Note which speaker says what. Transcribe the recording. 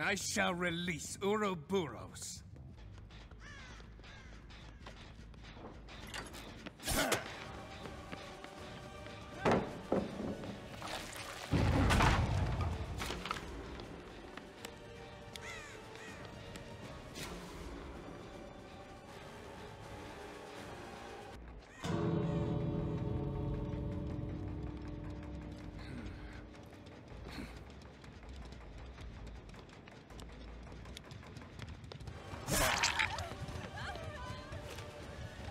Speaker 1: I shall release Ouroboros.